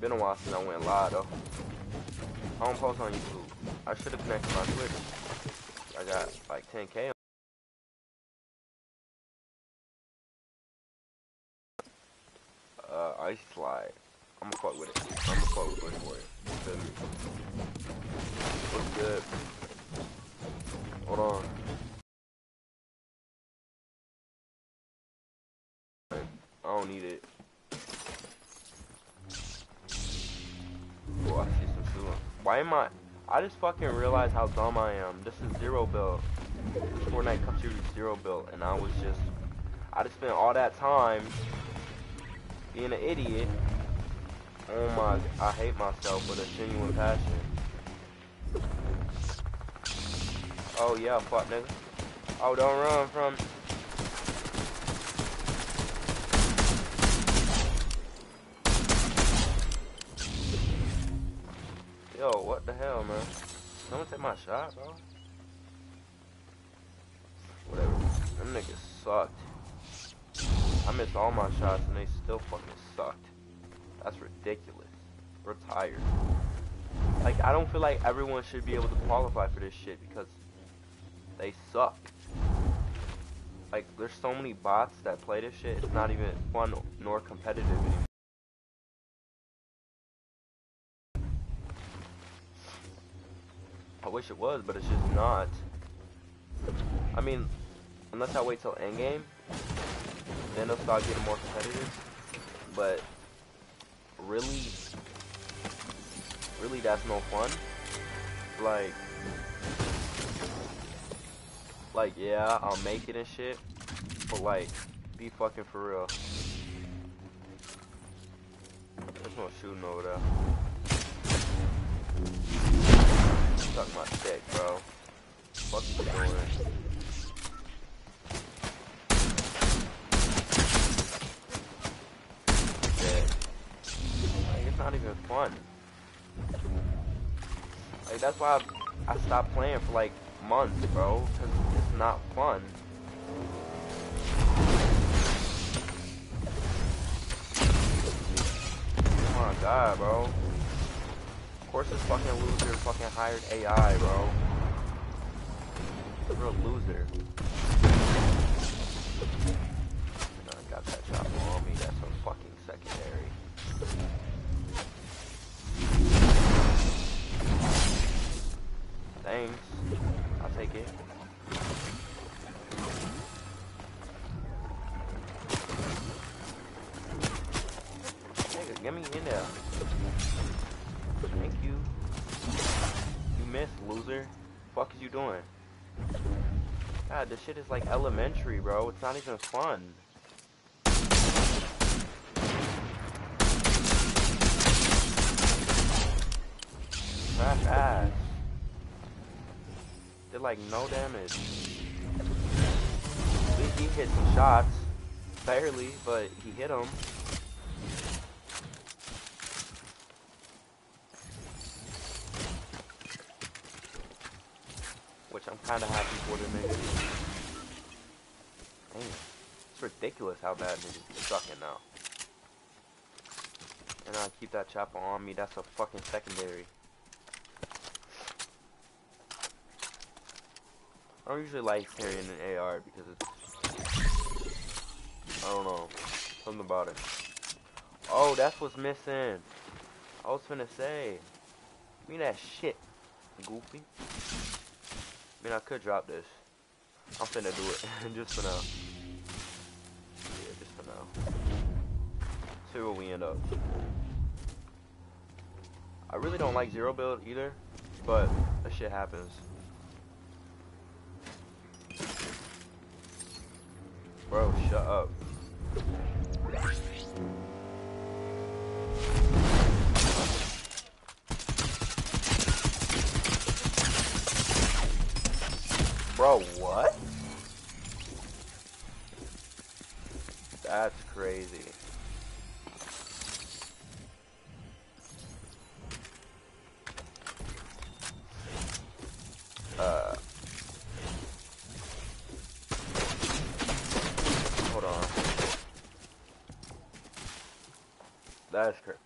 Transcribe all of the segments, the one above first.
Been a while since I went live though. I don't post on YouTube. I should have connected my Twitch. I got like 10k. on Uh, ice slide. I'ma fuck with it. I'ma fuck with it for me? What's good? Hold on. I don't need it. Why am I? I just fucking realized how dumb I am. This is zero build. Fortnite Cup Series zero build, and I was just, I just spent all that time being an idiot. Oh my, I hate myself with a genuine passion. Oh yeah, fuck nigga. Oh, don't run from. My shot, bro? Whatever. Them niggas sucked. I missed all my shots and they still fucking sucked. That's ridiculous. We're tired. Like, I don't feel like everyone should be able to qualify for this shit because they suck. Like, there's so many bots that play this shit, it's not even fun nor competitive anymore. I wish it was, but it's just not. I mean, unless I wait till endgame, then it'll start getting more competitive. But really, really, that's no fun. Like, like yeah, I'll make it and shit, but like, be fucking for real. There's no shooting over there. Suck my dick, bro. Fuck doing? Like, it's not even fun. Like, that's why I, I stopped playing for like months, bro. Cause it's not fun. Oh my god, bro. Course this fucking loser fucking hired AI, bro. Real loser. I got that chopper on me, that's a fucking secondary. Thanks. I'll take it. This shit is like elementary, bro. It's not even fun. Trash ass. Did like no damage. At least he hit some shots. Barely, but he hit them. Which I'm kind of happy for the niggas. It's ridiculous how bad niggas sucking now. And I keep that chopper on me, that's a fucking secondary. I don't usually like carrying an AR because it's... I don't know. Something about it. Oh, that's what's missing. I was finna say. Give me that shit, goofy. I mean, I could drop this. I'm finna do it, just for now. Where we end up. I really don't like zero build either, but that shit happens. Bro, shut up. Bro, what? That's crazy. Uh. Hold on. That's crazy.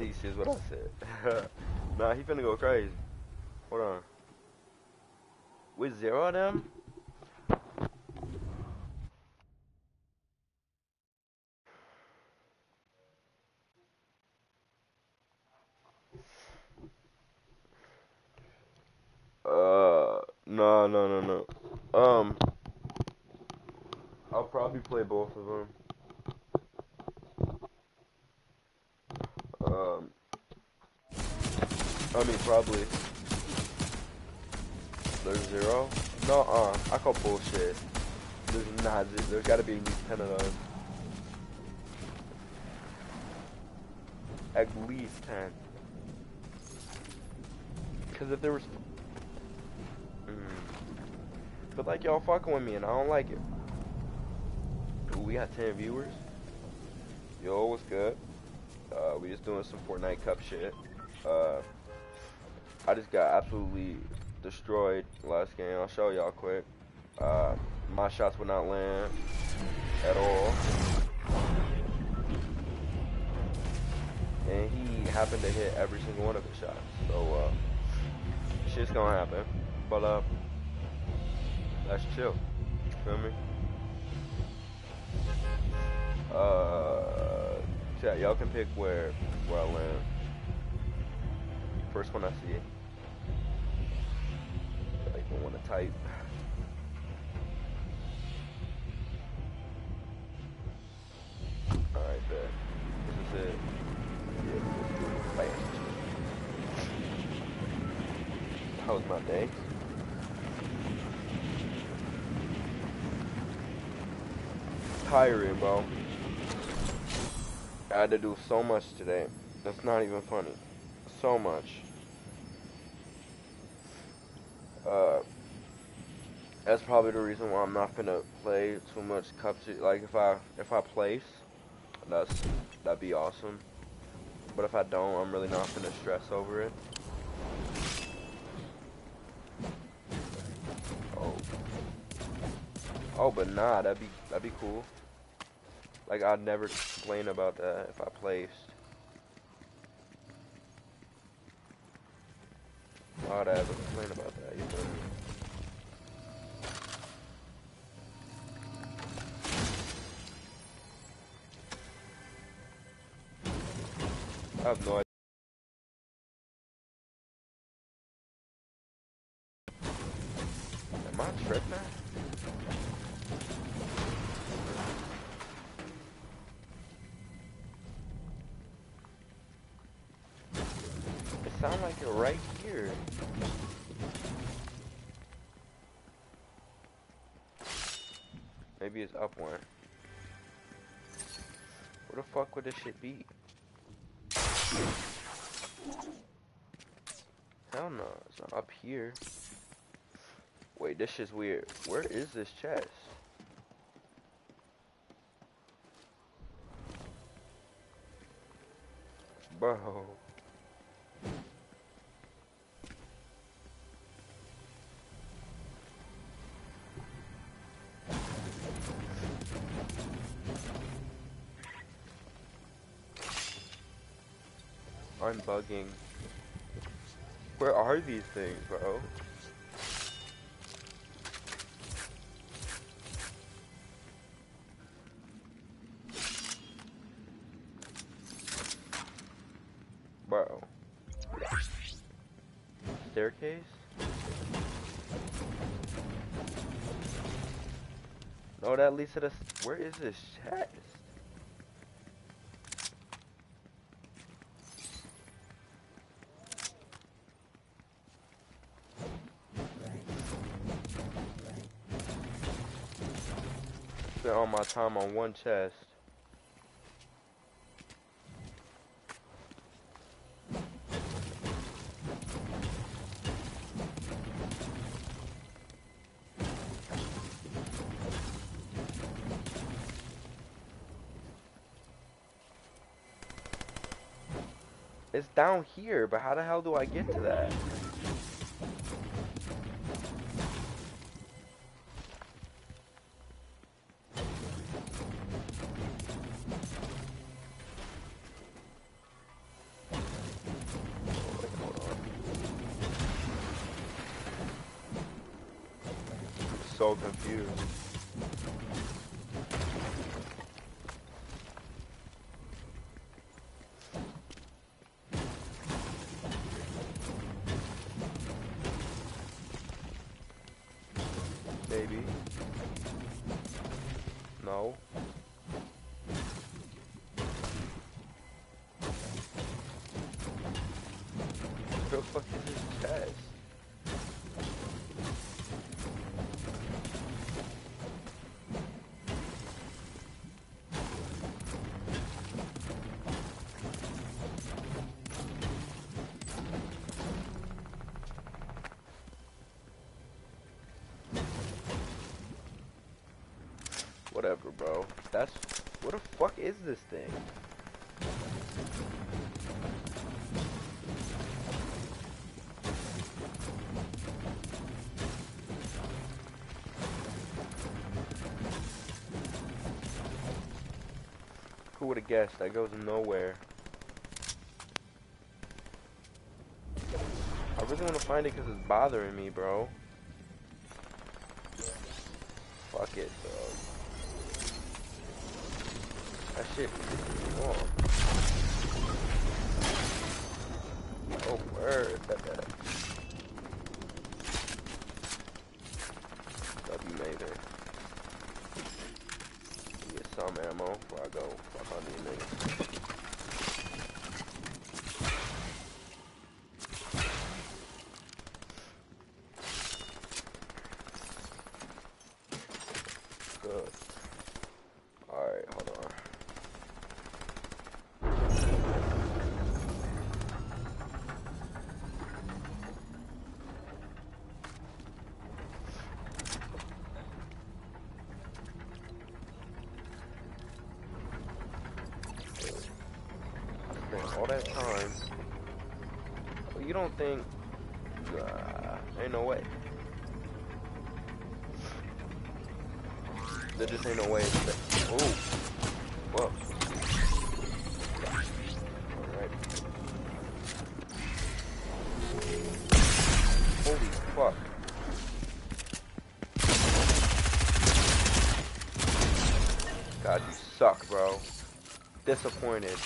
He sees what I said. nah, he finna go crazy. Hold on. With zero of them? Uh, no, no, no, no. Um, I'll probably play both of them. Um, I mean, probably. There's zero? No, uh, I call bullshit. There's not, there's gotta be at least 10 of those. At least 10. Because if there was... Mm, but like y'all fucking with me and I don't like it. Ooh, we got 10 viewers. Yo, what's good? Uh, we just doing some Fortnite Cup shit. Uh, I just got absolutely destroyed last game. I'll show y'all quick. Uh, my shots would not land at all. And he happened to hit every single one of his shots. So, uh, shit's gonna happen. But, uh, let's chill. Feel me? Uh, yeah, y'all can pick where, where I land. First one I see. I even want to type. Alright, bet. This is it. How was my day? Tiring, bro. I had to do so much today. That's not even funny. So much. Uh, that's probably the reason why I'm not gonna play too much cup. Like if I if I place, that's that'd be awesome. But if I don't, I'm really not gonna stress over it. Oh. Oh, but nah, that'd be that'd be cool. Like I'd never complain about that if I placed. Why'd I ever complain about that? You me? I have no idea. Am I tripping? It sounds like you're right here. Maybe it's up one. Where the fuck would this shit be? Hell no, it's not up here. Wait, this shit's weird. Where is this chest? Bro. I'm bugging. Where are these things, bro? Bro. Staircase? No, that leads to the... Where is this chest? Spent all my time on one chest. It's down here, but how the hell do I get to that? No. Whatever, bro. That's what the fuck is this thing? Who would have guessed? That goes nowhere. I really want to find it because it's bothering me, bro. Fuck it, bro. Shit. Oh, word. W Mather. Get some ammo before I go fuck on these niggas. Good. Alright, hold on. Spent all that time. You don't think? Uh, ain't no way. There just ain't no way. Ooh. Whoa. Holy fuck. God, you suck, bro. Disappointed.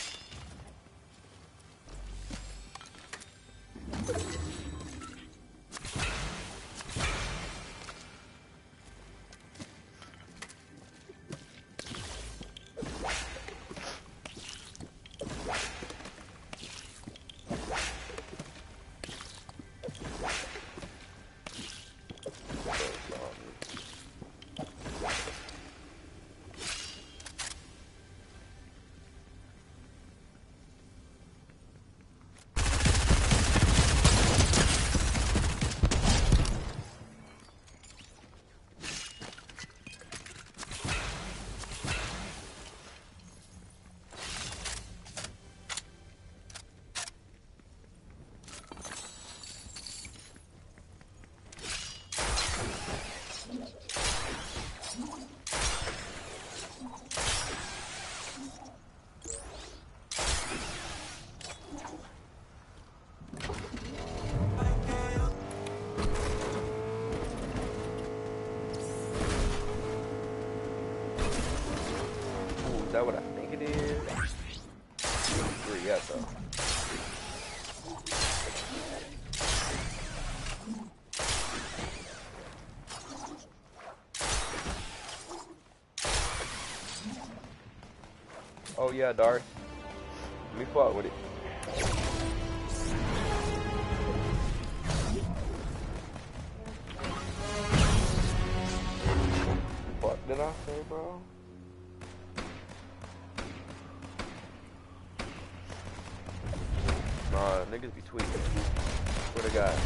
Oh yeah, Darth. Let me fuck with it. What did I say, bro? Nah, niggas be tweaking. Swear to God.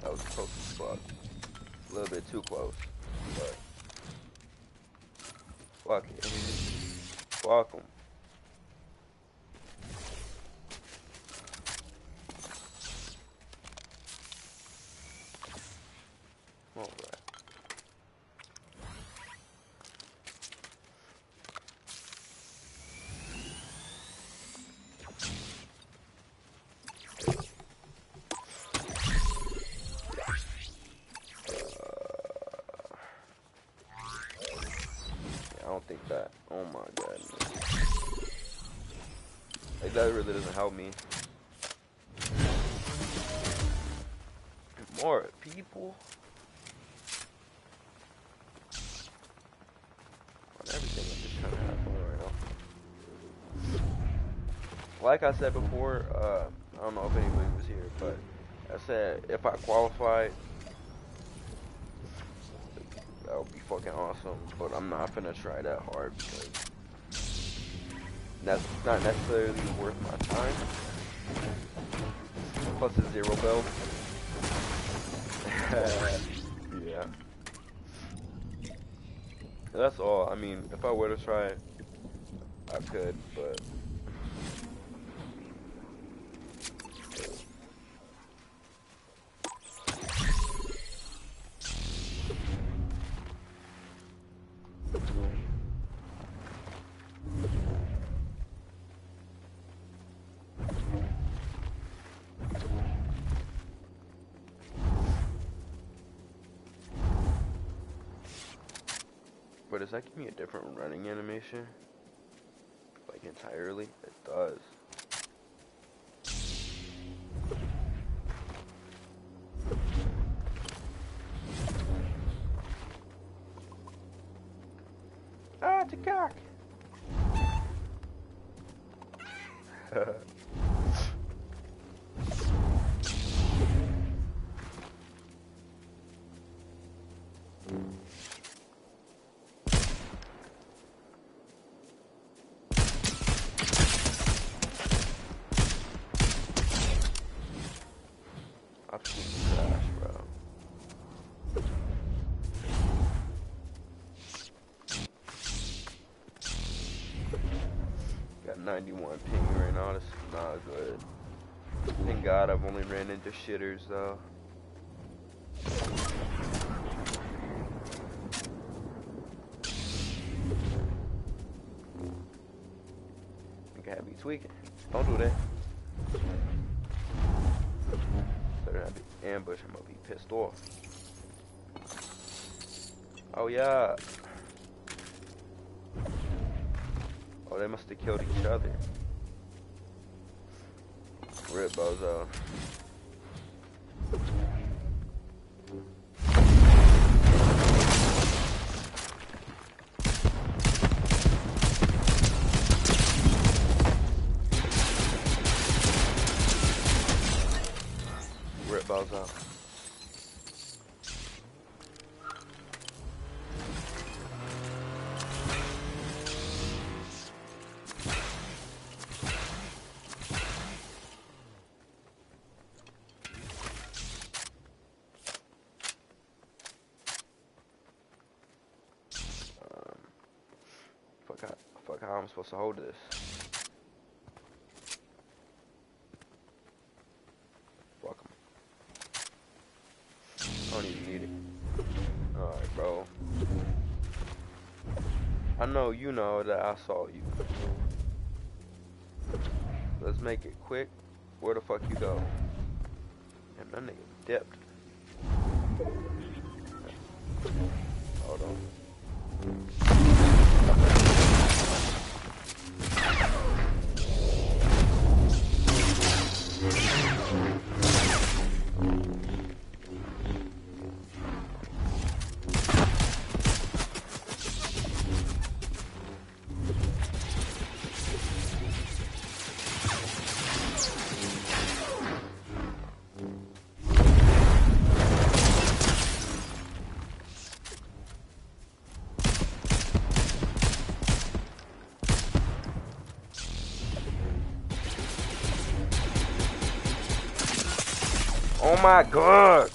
That was close as fuck. A little bit too close. But fuck it. Fuck 'em. Alright. that. Oh my god. Like really doesn't help me. More people. On everything I'm just to have fun right now. Like I said before, uh, I don't know if anybody was here, but I said if I qualified, that would be fucking awesome. But I'm not gonna try that hard because that's not necessarily worth my time. Plus a zero build. yeah. That's all. I mean, if I were to try I could, but does that give me a different running animation? Like entirely? It does. Ah, it's a cock! 91 ping right now. This is not good. Thank God I've only ran into shitters though. I have to be tweaking. Don't do that. Better not be ambush. I'm gonna be pissed off. Oh yeah. Oh, they must have killed each other. Rip bozo. How, how I'm supposed to hold this. 'em. I don't even need it. Alright, bro. I know you know that I saw you. Let's make it quick. Where the fuck you go? And that nigga dipped. My god!